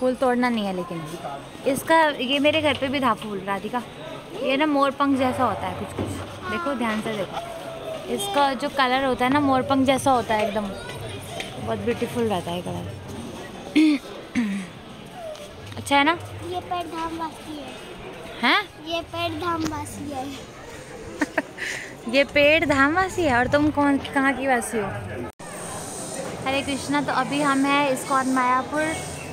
फूल तोड़ना नहीं है लेकिन इसका, ये मेरे घर पे भी था फूल, राधिका। ये ना मोरपंख जैसा होता है कुछ कुछ। देखो, ध्यान से देखो। इसका जो कलर होता है ना, मोरपंख जैसा होता है एकदम। बहुत ब्यूटीफुल रहता है कलर। अच्छा है ना? ये पेड़ धामवासी है। हैं? ये पेड़ धामवासी है। ये पेड़ धामवासी है? और तुम कौन कहाँ की वासी हो? हरे कृष्णा तो अभी हम हैं इस्कॉन मायापुर।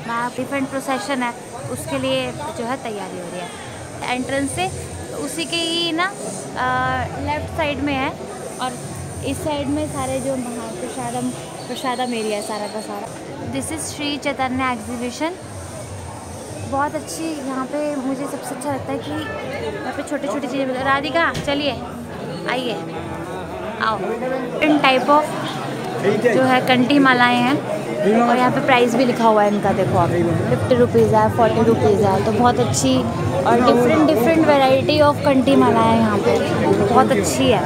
माया डिफरेंट प्रोसेशन है। उसके लिए जो है तैयारी हो रही है। एंट्रेंस से तो उसी के ही ना लेफ़्ट साइड में है। और इस साइड में सारे जो महा प्रसादम प्रसादम एरिया है सारा का सारा। This is Shri Chaitanya exhibition बहुत अच्छी यहाँ पे मुझे सबसे अच्छा लगता है कि यहाँ पे छोटी छोटी चीज़ें राधिका, चलिए, आइए। आओ। इन टाइप ऑफ़ जो है कंटी मालाएँ हैं। और यहाँ पे प्राइस भी लिखा हुआ है इनका, देखो आप। फिफ्टी रुपीज़ है फोर्टी रुपीज़ है तो बहुत अच्छी और different different variety of kanthi मालाएँ यहाँ पे। बहुत अच्छी है।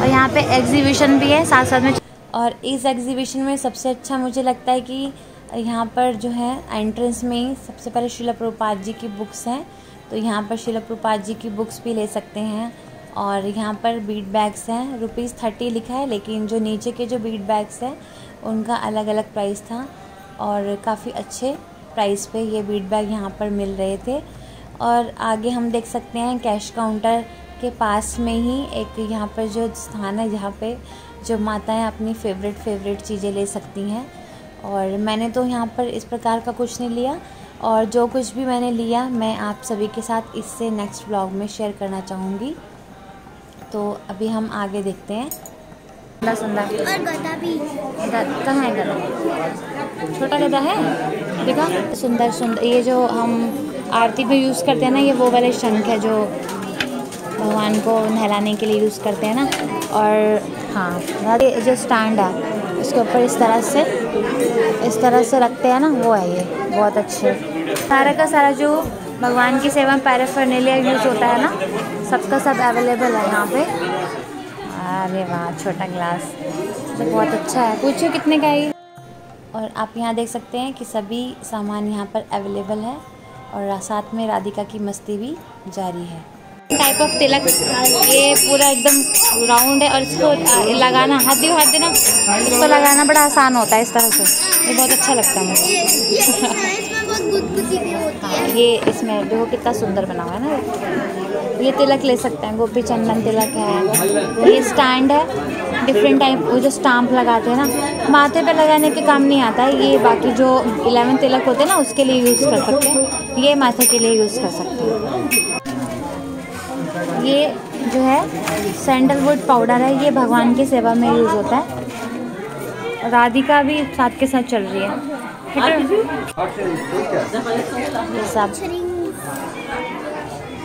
और यहाँ पे एग्जीबिशन भी है साथ साथ में और इस एग्जीबिशन में सबसे अच्छा मुझे लगता है कि यहाँ पर जो है एंट्रेंस में ही सबसे पहले शिला प्रभुपाद जी की बुक्स हैं। तो यहाँ पर शिला प्रभुपाद जी की बुक्स भी ले सकते हैं। और यहाँ पर बीट बैग्स हैं। रुपीज़ थर्टी लिखा है, लेकिन जो नीचे के जो बीट बैग्स हैं, उनका अलग अलग प्राइस था। और काफ़ी अच्छे प्राइस पे ये बीट बैग यहाँ पर मिल रहे थे। और आगे हम देख सकते हैं कैश काउंटर के पास में ही एक यहाँ पर जो स्थान है, जहाँ पे जो माताएँ अपनी फेवरेट फेवरेट चीज़ें ले सकती हैं। और मैंने तो यहाँ पर इस प्रकार का कुछ नहीं लिया। और जो कुछ भी मैंने लिया मैं आप सभी के साथ इससे नेक्स्ट ब्लॉग में शेयर करना चाहूँगी। तो अभी हम आगे देखते हैं। सुंदर सुंदर। और गधा भी। कहाँ है गधा छोटा गधा है? देखा? सुंदर सुंदर। ये जो हम आरती में यूज़ करते हैं ना ये वो वाले शंख है जो भगवान को नहलाने के लिए यूज़ करते हैं ना। और हाँ ये जो स्टैंड है उसके ऊपर इस तरह से, इस तरह से रखते हैं ना, वो है ये, बहुत अच्छे। सारा का सारा जो भगवान की सेवा पैराफर्नेलिया यूज़ होता है ना, सबका सब अवेलेबल है यहाँ पे। अरे वाह, छोटा ग्लास तो बहुत अच्छा है। पूछो कितने का ये? और आप यहाँ देख सकते हैं कि सभी सामान यहाँ पर अवेलेबल है और साथ में राधिका की मस्ती भी जारी है। टाइप ऑफ़ तिलक ये पूरा एकदम राउंड है और इसको लगाना हाथ दियो हाथ देना इसको लगाना बड़ा आसान होता है इस तरह से। ये बहुत अच्छा लगता है मुझे। ये ये इसमें बहुत गुदगुदी भी होती ये इसमें देखो कितना सुंदर बना हुआ है ना ये। तिलक ले सकते हैं गोपी चंदन तिलक है। ये स्टैंड है डिफरेंट टाइप वो जो स्टाम्प लगाते हैं ना माथे पे लगाने के काम नहीं आता है ये बाकी जो इलेवन तिलक होते हैं ना उसके लिए यूज़ कर सकते हैं। ये माथे के लिए यूज़ कर सकते हैं। ये जो है सैंडलवुड पाउडर है ये भगवान की सेवा में यूज़ होता है। राधिका भी साथ के साथ चल रही है। सब।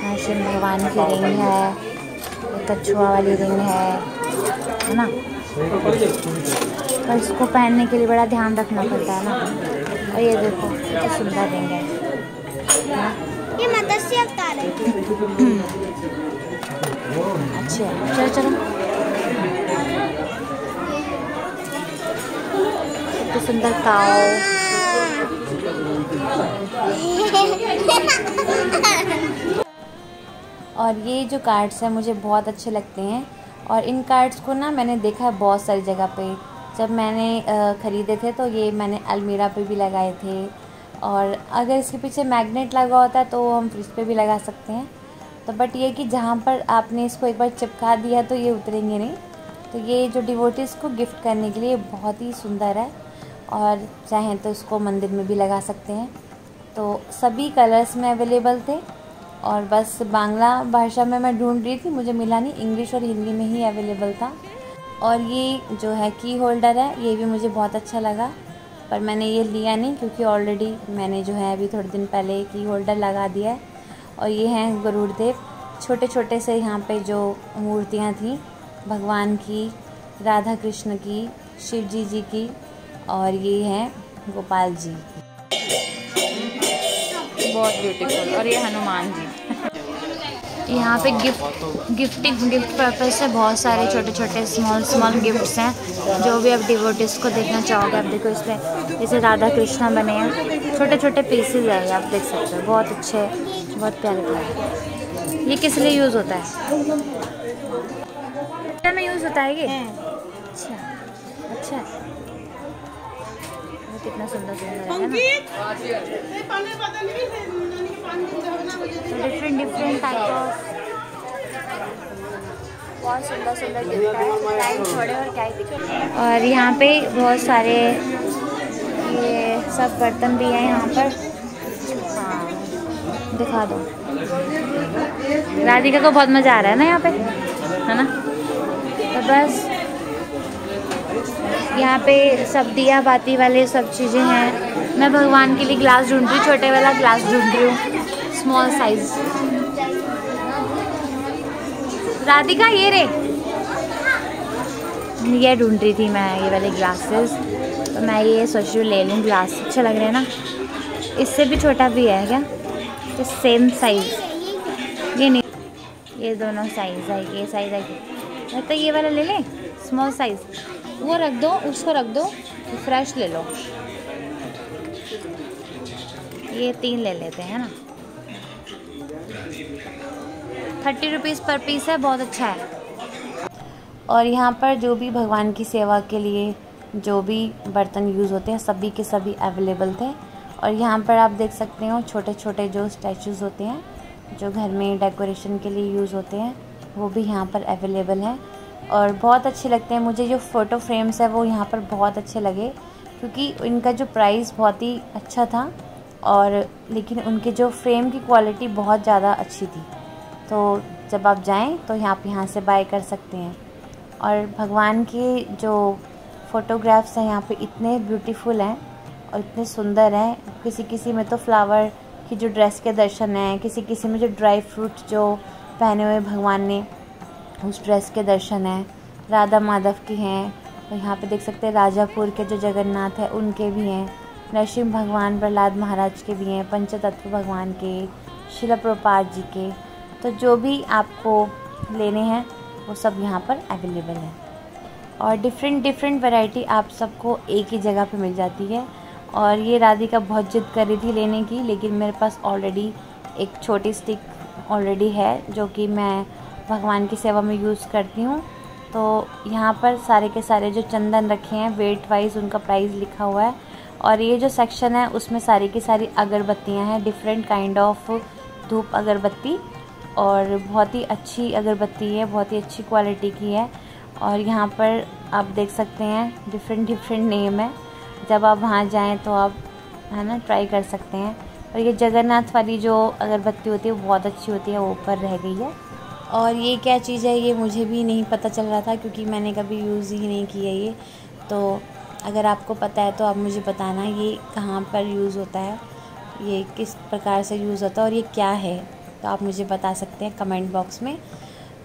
हाँ, शिव भगवान की रिंग है कछुआ वाली रिंग है है ना? और इसको पहनने के लिए बड़ा ध्यान रखना पड़ता है ना। और ये देखो सुंदर रिंग है हाँ, ये मत्स्य अवतार है। अच्छी है। चलो चलो। कितनी सुंदर काव और ये जो कार्ड्स हैं, मुझे बहुत अच्छे लगते हैं। और इन कार्ड्स को ना मैंने देखा है बहुत सारी जगह पे। जब मैंने ख़रीदे थे तो ये मैंने अलमीरा पे भी लगाए थे। और अगर इसके पीछे मैग्नेट लगा होता है तो हम फ्रिज पे भी लगा सकते हैं। तो बट ये कि जहाँ पर आपने इसको एक बार चिपका दिया तो ये उतरेंगे नहीं। तो ये जो डिवोटीज़ को गिफ्ट करने के लिए बहुत ही सुंदर है और चाहें तो इसको मंदिर में भी लगा सकते हैं। तो सभी कलर्स में अवेलेबल थे और बस बांग्ला भाषा में मैं ढूंढ रही थी, मुझे मिला नहीं। इंग्लिश और हिंदी में ही अवेलेबल था। और ये जो है की होल्डर है, ये भी मुझे बहुत अच्छा लगा। पर मैंने ये लिया नहीं क्योंकि ऑलरेडी मैंने जो है अभी थोड़े दिन पहले की होल्डर लगा दिया है और ये हैं गरुड़ देव छोटे छोटे से यहाँ पे जो मूर्तियाँ थी, भगवान की, राधा कृष्ण की, शिव जी जी की और ये हैं गोपाल जी। बहुत ब्यूटीफुल और ये हनुमान जी। यहाँ पे गिफ्ट गिफ्टिंग गिफ्ट पर्पज से बहुत सारे छोटे छोटे स्मॉल स्मॉल गिफ्ट्स हैं जो भी आप डिवोटिस को देखना चाहोगे आप देखो इसमें जैसे राधा कृष्णा बने हैं। छोटे छोटे पीसेज हैं आप देख सकते हो। बहुत अच्छे बहुत प्यारे प्यारे। ये किस लिए यूज़ होता है? में यूज़ होता है ये? अच्छा अच्छा। कितना सुंदर सुंदर है ना? डिफरेंट डिफरेंट टाइप ऑफ़ बहुत सुंदर सुंदर है। टाइम छोड़े और क्या ही और यहाँ पे बहुत सारे ये सब बर्तन भी हैं यहाँ पर। हाँ दिखा दो। राधिका को बहुत मज़ा आ रहा है ना यहाँ पे है ना? तो बस यहाँ पे सब दिया बाती वाले सब चीज़ें हैं। मैं भगवान के लिए ग्लास ढूंढ रही हूँ छोटे वाला ग्लास ढूंढ रही हूँ। स्मॉल साइज़ राधिका, ये रे। ये ढूंढ रही थी मैं ये वाले ग्लासेस तो मैं ये सोच रही ले लूँ ग्लास अच्छे लग रहे हैं ना? इससे भी छोटा भी है क्या? तो सेम साइज़ ये नहीं, ये दोनों साइज़ है, ये साइज़ है। तो ये वाला ले लें स्मॉल साइज़ वो रख दो, उसको रख दो फ्रेश ले लो। ये तीन ले लेते हैं ना? थर्टी रुपीज़ पर पीस है, बहुत अच्छा है। और यहाँ पर जो भी भगवान की सेवा के लिए जो भी बर्तन यूज़ होते हैं, सभी के सभी अवेलेबल थे। और यहाँ पर आप देख सकते हो छोटे छोटे जो स्टैचूज़ होते हैं, जो घर में डेकोरेशन के लिए यूज़ होते हैं, वो भी यहाँ पर अवेलेबल हैं। और बहुत अच्छे लगते हैं। मुझे जो फ़ोटो फ्रेम्स है, वो यहाँ पर बहुत अच्छे लगे, क्योंकि इनका जो प्राइस बहुत ही अच्छा था, और लेकिन उनके जो फ्रेम की क्वालिटी बहुत ज़्यादा अच्छी थी। तो जब आप जाएँ तो यहाँ पे यहाँ से बाय कर सकते हैं। और भगवान के जो फ़ोटोग्राफ्स हैं, यहाँ पे इतने ब्यूटीफुल हैं और इतने सुंदर हैं। किसी किसी में तो फ्लावर की जो ड्रेस के दर्शन हैं किसी किसी में जो ड्राई फ्रूट जो पहने हुए भगवान ने, उस ड्रेस के दर्शन हैं। राधा माधव के हैं। और यहाँ पे देख सकते हैं, राजापुर के जो जगन्नाथ है, उनके भी हैं। नरसिंह भगवान, प्रहलाद महाराज के भी हैं, पंचतत्व भगवान के, शिला प्रपात जी के। तो जो भी आपको लेने हैं, वो सब यहाँ पर अवेलेबल है। और डिफरेंट डिफरेंट वैरायटी आप सबको एक ही जगह पे मिल जाती है। और ये राधिका बहुत जिद कर रही थी लेने की, लेकिन मेरे पास ऑलरेडी एक छोटी स्टिक ऑलरेडी है, जो कि मैं भगवान की सेवा में यूज़ करती हूँ। तो यहाँ पर सारे के सारे जो चंदन रखे हैं वेट वाइज उनका प्राइस लिखा हुआ है। और ये जो सेक्शन है, उसमें सारी की सारी अगरबत्तियाँ हैं डिफरेंट काइंड ऑफ़ धूप अगरबत्ती। और बहुत ही अच्छी अगरबत्ती है, बहुत ही अच्छी क्वालिटी की है। और यहाँ पर आप देख सकते हैं डिफरेंट डिफरेंट नेम है। जब आप वहाँ जाएँ तो आप, है ना ट्राई कर सकते हैं। और ये जगन्नाथ वाली जो अगरबत्ती होती है, बहुत अच्छी होती है, वो ऊपर रह गई है। और ये क्या चीज़ है, ये मुझे भी नहीं पता चल रहा था, क्योंकि मैंने कभी यूज़ ही नहीं किया ये। तो अगर आपको पता है तो आप मुझे बताना, ये कहाँ पर यूज़ होता है, ये किस प्रकार से यूज़ होता है और ये क्या है। तो आप मुझे बता सकते हैं कमेंट बॉक्स में।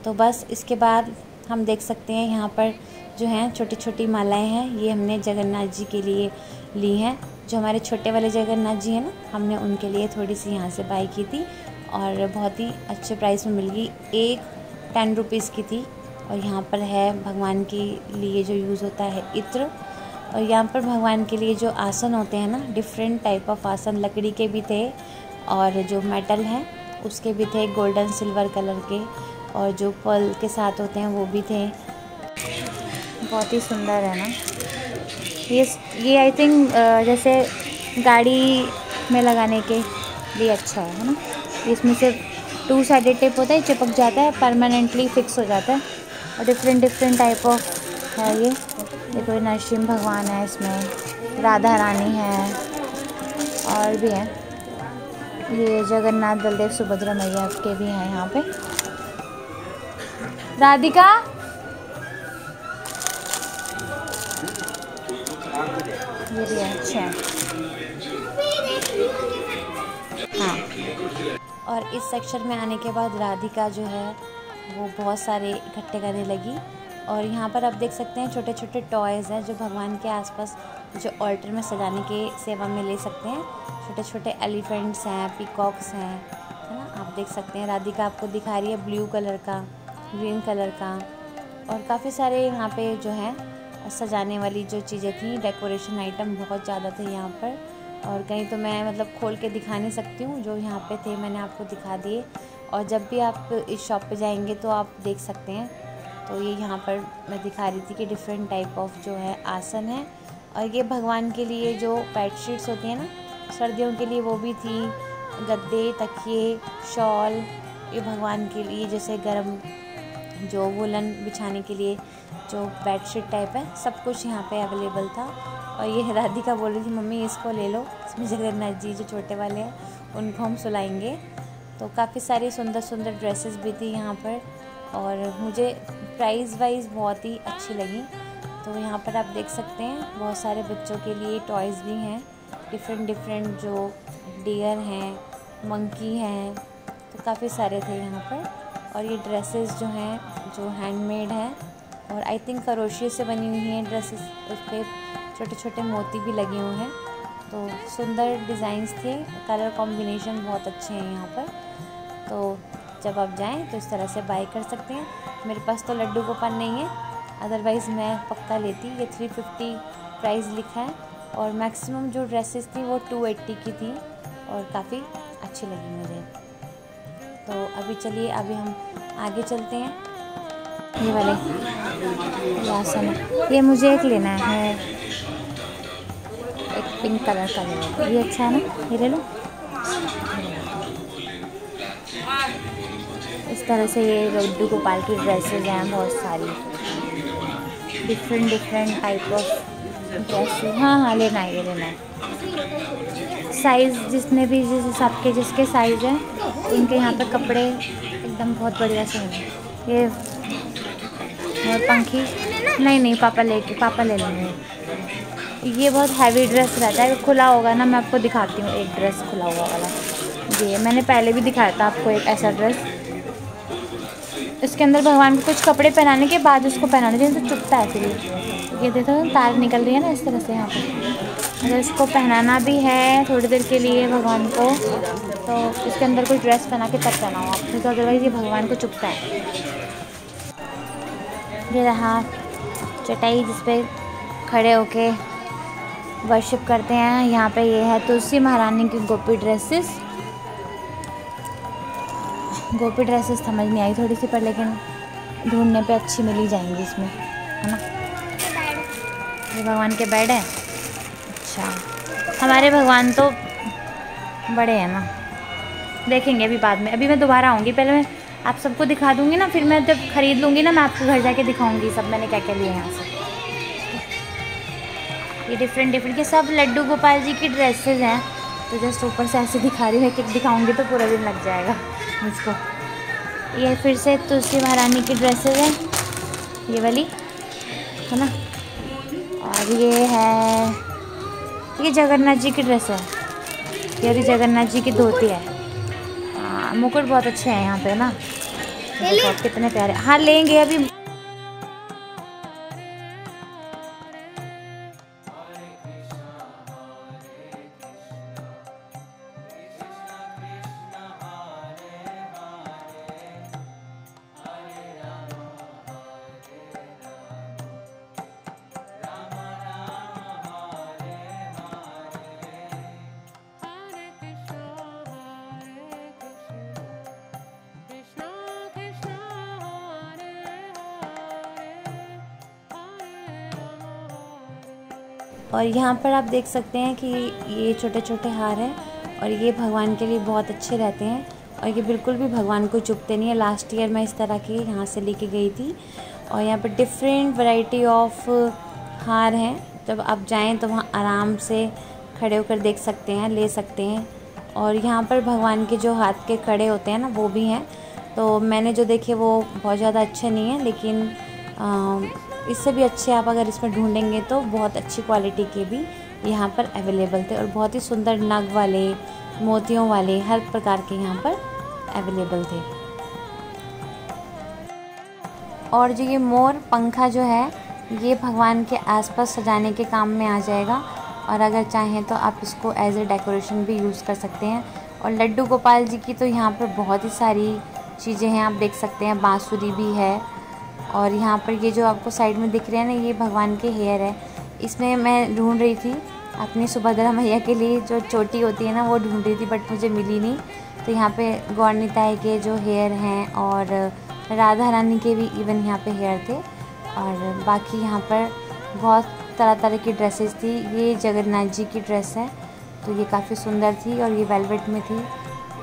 तो बस इसके बाद हम देख सकते हैं यहाँ पर जो हैं छोटी छोटी मालाएँ हैं। ये हमने जगन्नाथ जी के लिए ली हैं। जो हमारे छोटे वाले जगन्नाथ जी हैं ना, हमने उनके लिए थोड़ी सी यहाँ से बाई की थी और बहुत ही अच्छे प्राइस में मिल गई। एक टेन रुपीज़ की थी और यहाँ पर है भगवान के लिए जो यूज़ होता है इत्र। और यहाँ पर भगवान के लिए जो आसन होते हैं ना डिफरेंट टाइप ऑफ़ आसन, लकड़ी के भी थे और जो मेटल हैं उसके भी थे गोल्डन सिल्वर कलर के और जो पल के साथ होते हैं वो भी थे। बहुत ही सुंदर है ना। ये ये आई थिंक जैसे गाड़ी में लगाने के लिए अच्छा है ना। इसमें से टू साइडेड टेप होता है चिपक जाता है परमानेंटली फिक्स हो जाता है। और डिफरेंट डिफरेंट टाइप ऑफ़ है ये। देखो नरसिंह भगवान है इसमें, राधा रानी है, और भी हैं। ये जगन्नाथ बलदेव सुभद्रा मैया के भी हैं यहाँ पे। राधिका? ये भी है अच्छा हाँ। और इस सेक्शन में आने के बाद राधिका जो है, वो बहुत सारे इकट्ठे करने लगी। और यहाँ पर आप देख सकते हैं छोटे छोटे टॉयज़ हैं जो भगवान के आसपास जो ऑल्टर में सजाने के सेवा में ले सकते हैं। छोटे छोटे एलिफेंट्स हैं, पिकॉक्स हैं, है ना? आप देख सकते हैं, राधिका आपको दिखा रही है ब्लू कलर का, ग्रीन कलर का। और काफ़ी सारे यहाँ पे जो है, सजाने वाली जो चीज़ें थी, डेकोरेशन आइटम बहुत ज़्यादा थे यहाँ पर। और कहीं तो मैं मतलब खोल के दिखा नहीं सकती हूँ, जो यहाँ पे थे मैंने आपको दिखा दिए। और जब भी आप इस शॉप पे जाएँगे तो आप देख सकते हैं। तो ये यहाँ पर मैं दिखा रही थी कि डिफरेंट टाइप ऑफ़ जो है आसन है। और ये भगवान के लिए जो बेड शीट्स होती हैं ना सर्दियों के लिए वो भी थी। गद्दे, तकिए, शॉल, ये भगवान के लिए जैसे गर्म जो वुलन बिछाने के लिए जो बेड शीट टाइप है, सब कुछ यहाँ पे अवेलेबल था। और ये राधिका बोल रही थी, मम्मी, इसको ले लो। इसमें जगन्नाथ जी जो छोटे वाले हैं, उनको हम सुलाएँगे। तो काफ़ी सारी सुंदर सुंदर ड्रेसेस भी थी यहाँ पर। और मुझे प्राइस वाइज बहुत ही अच्छी लगी। तो यहाँ पर आप देख सकते हैं, बहुत सारे बच्चों के लिए टॉयज़ भी हैं। डिफरेंट डिफरेंट जो डियर हैं मंकी हैं तो काफ़ी सारे थे यहाँ पर। और ये ड्रेसेस जो हैं, जो हैंडमेड हैं, और आई थिंक करोशिये से बनी हुई हैं ड्रेसेस उस पर छोटे छोटे मोती भी लगे हुए हैं। तो सुंदर डिज़ाइंस थे कलर कॉम्बिनेशन बहुत अच्छे हैं यहाँ पर। तो जब आप जाएँ तो इस तरह से बाई कर सकते हैं। मेरे पास तो लड्डू गोपाल नहीं है अदरवाइज़ मैं पक्का लेती, ये थ्री फिफ्टी प्राइस लिखा है। और मैक्सिमम जो ड्रेसेस थी वो टू एट्टी की थी और काफ़ी अच्छी लगी मुझे। तो अभी चलिए, अभी हम आगे चलते हैं। ये वाले। आसन। ये मुझे एक लेना है। एक पिंक कलर का ले ये अच्छा है ना? ये ले लो। इस तरह से ये लड्डू गोपाल की ड्रेसेस हैं, बहुत सारी। डिफरेंट डिफरेंट टाइप ऑफ़ हाँ हाँ लेना है, ये लेना है। साइज़ जिसने भी, जिस हिसाब के, जिसके साइज़ हैं, उनके यहाँ पे कपड़े एकदम बहुत बढ़िया से हैं। ये और पंखी? नहीं नहीं, पापा लेके पापा ले लेंगे। ये बहुत हैवी ड्रेस रहता है खुला होगा ना, मैं आपको दिखाती हूँ, एक ड्रेस खुला हुआ वाला। ये, मैंने पहले भी दिखाया था आपको एक ऐसा ड्रेस इसके अंदर भगवान को कुछ कपड़े पहनाने के बाद उसको पहनाने चाहिए तो चुपता है फिर ये देखो तार निकल रही है ना इस तरह से यहाँ पर अगर इसको पहनाना भी है थोड़ी देर के लिए भगवान को तो इसके अंदर कोई ड्रेस पहना के तब पहनाओ आप तो अदरवाइज़ ये भगवान को चुपता है। ये रहा चटाई जिस पे खड़े होके वर्शिप करते हैं। यहाँ पे ये है तुलसी महारानी की गोपी ड्रेसेस गोपी ड्रेसेस समझ नहीं आई थोड़ी सी, पर लेकिन ढूँढने पे अच्छी मिली जाएँगी इसमें, है ना? ये भगवान के बेड है। अच्छा हमारे भगवान तो बड़े हैं ना। देखेंगे अभी बाद में। अभी मैं दोबारा आऊँगी, पहले मैं आप सबको दिखा दूँगी ना, फिर मैं जब ख़रीद लूँगी ना, मैं आपको घर जाके दिखाऊँगी सब, मैंने क्या क्या लिया यहाँ से ये डिफरेंट डिफरेंट के सब लड्डू गोपाल जी की ड्रेसेस हैं। तो जस्ट ऊपर से ऐसे दिखा रही हूँ एक दिखाऊँगी तो पूरा दिन लग जाएगा मुझको। ये फिर से तुलसी महारानी की ड्रेसेस हैं, ये वाली, है ना? और ये है ये जगन्नाथ जी की ड्रेस है। ये भी जगन्नाथ जी की धोती है। हाँ मुकुट बहुत अच्छे हैं यहाँ पे ना? देखो कितने प्यारे हाँ लेंगे अभी। और यहाँ पर आप देख सकते हैं कि ये छोटे छोटे हार हैं और ये भगवान के लिए बहुत अच्छे रहते हैं और ये बिल्कुल भी भगवान को चुपते नहीं है। लास्ट ईयर मैं इस तरह के यहाँ से लेके गई थी और यहाँ पर डिफरेंट वैरायटी ऑफ़ हार हैं। जब आप जाएँ तो वहाँ आराम से खड़े होकर देख सकते हैं ले सकते हैं। और यहाँ पर भगवान के जो हाथ के कड़े होते हैं ना वो भी हैं। तो मैंने जो देखे वो बहुत ज़्यादा अच्छे नहीं हैं लेकिन अ, इससे भी अच्छे आप अगर इसमें ढूंढेंगे तो बहुत अच्छी क्वालिटी के भी यहाँ पर अवेलेबल थे और बहुत ही सुंदर नग वाले, मोतियों वाले हर प्रकार के यहाँ पर अवेलेबल थे। और जो ये मोर पंखा जो है, ये भगवान के आसपास सजाने के काम में आ जाएगा और अगर चाहें तो आप इसको एज ए डेकोरेशन भी यूज़ कर सकते हैं। और लड्डू गोपाल जी की तो यहाँ पर बहुत ही सारी चीज़ें हैं, आप देख सकते हैं, बांसुरी भी है और यहाँ पर ये जो आपको साइड में दिख रहे हैं ना, ये भगवान के हेयर है। इसमें मैं ढूंढ रही थी अपनी सुभद्रा मैया के लिए, जो चोटी होती है ना, वो ढूंढ रही थी बट मुझे मिली नहीं। तो यहाँ पे गौरनीताई के जो हेयर हैं और राधा रानी के भी इवन यहाँ पे हेयर थे। और बाकी यहाँ पर बहुत तरह तरह की ड्रेसेस थी। ये जगन्नाथ जी की ड्रेस है तो ये काफ़ी सुंदर थी और ये वेलवेट में थी।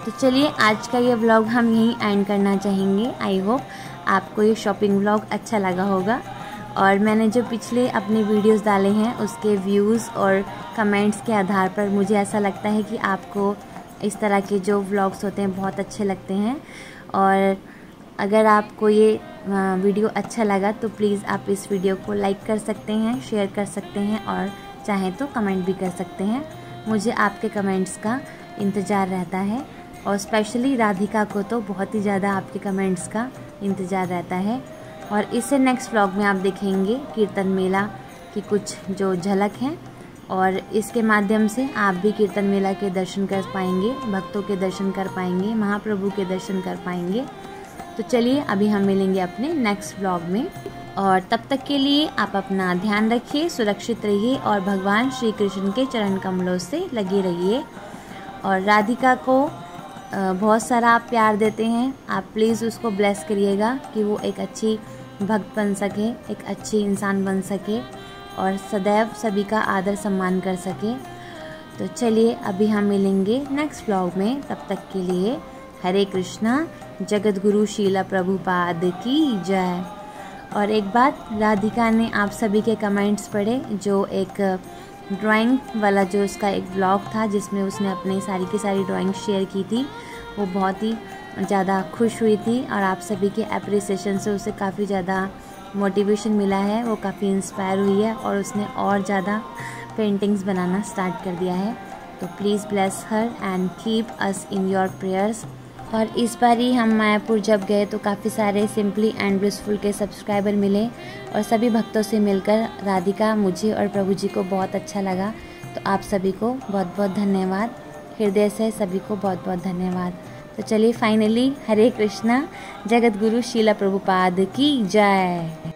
तो चलिए आज का ये ब्लॉग हम यहीं एंड करना चाहेंगे आई होप आपको ये शॉपिंग व्लॉग अच्छा लगा होगा। और मैंने जो पिछले अपने वीडियोस डाले हैं, उसके व्यूज़ और कमेंट्स के आधार पर मुझे ऐसा लगता है कि आपको इस तरह के जो व्लॉग्स होते हैं, बहुत अच्छे लगते हैं। और अगर आपको ये वीडियो अच्छा लगा तो प्लीज़ आप इस वीडियो को लाइक कर सकते हैं शेयर कर सकते हैं और चाहें तो कमेंट भी कर सकते हैं। मुझे आपके कमेंट्स का इंतज़ार रहता है। और स्पेशली राधिका को तो बहुत ही ज़्यादा आपके कमेंट्स का इंतज़ार रहता है। और इससे नेक्स्ट व्लॉग में आप देखेंगे कीर्तन मेला की कुछ जो झलक हैं। और इसके माध्यम से आप भी कीर्तन मेला के दर्शन कर पाएँगे, भक्तों के दर्शन कर पाएँगे, महाप्रभु के दर्शन कर पाएँगे। तो चलिए, अभी हम मिलेंगे अपने नेक्स्ट ब्लॉग में। और तब तक के लिए आप अपना ध्यान रखिए, सुरक्षित रहिए और भगवान श्री कृष्ण के चरण कमलों से लगे रहिए। और राधिका को बहुत सारा आप प्यार देते हैं। आप प्लीज़ उसको ब्लेस करिएगा कि वो एक अच्छी भक्त बन सके, एक अच्छी इंसान बन सके और सदैव सभी का आदर सम्मान कर सके। तो चलिए, अभी हम मिलेंगे नेक्स्ट ब्लॉग में। तब तक के लिए हरे कृष्णा जगत गुरु शीला प्रभुपाद की जय। और एक बात, राधिका ने आप सभी के कमेंट्स पढ़े, जो एक ड्राइंग वाला जो उसका एक ब्लॉग था, जिसमें उसने अपनी सारी की सारी ड्राइंग शेयर की थी, वो बहुत ही ज़्यादा खुश हुई थी और आप सभी के अप्रिसिएशन से उसे काफ़ी ज़्यादा मोटिवेशन मिला है, वो काफ़ी इंस्पायर हुई है और उसने और ज़्यादा पेंटिंग्स बनाना स्टार्ट कर दिया है। तो please bless her and keep us in your prayers और इस बार ही हम मायापुर जब गए तो काफ़ी सारे सिंपली एंड ब्लिसफुल के सब्सक्राइबर मिले और सभी भक्तों से मिलकर राधिका, मुझे और प्रभु जी को बहुत अच्छा लगा। तो आप सभी को बहुत बहुत धन्यवाद। हृदय से सभी को बहुत बहुत धन्यवाद। तो चलिए फाइनली हरे कृष्णा, जगत गुरु शीला प्रभुपाद की जय।